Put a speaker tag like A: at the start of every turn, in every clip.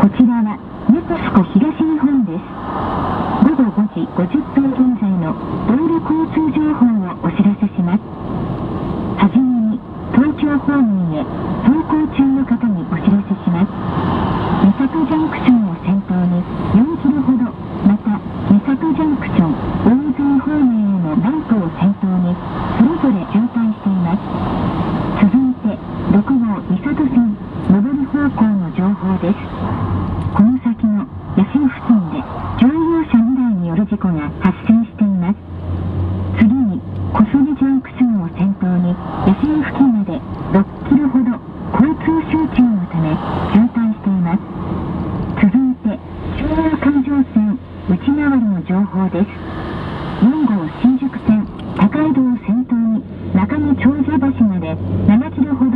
A: こちらは、ネパスコ東日本です。午後5時50分現在の道路交通情報をお知らせします。はじめに、東京方面へ走行中の方にお知らせします。三郷ジャンクションを先頭に4キロほど、また、三郷ジャンクション、大泉方面へのバイクを先頭に、それぞれ渋滞しています。続いて、6号三郷線、上り方向よる事故が発生しています。次に、小袖ジャンクションを先頭に八潮付近まで6キロほど交通集中のため渋滞しています。続いて、中央環状線内回りの情報です。4号新宿線高井戸を先頭に中野長寿橋まで7キロほど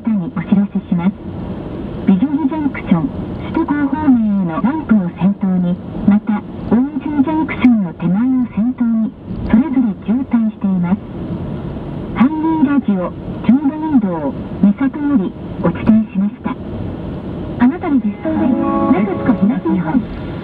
A: 方にお知らせします。美女木ジャンクション首都高方面へのランプを先頭にまた大泉ジャンクションの手前を先頭にそれぞれ渋滞しています。ハンギーラジオ長部運動2作よりお伝えしました。あなたに実装で中塚東日本。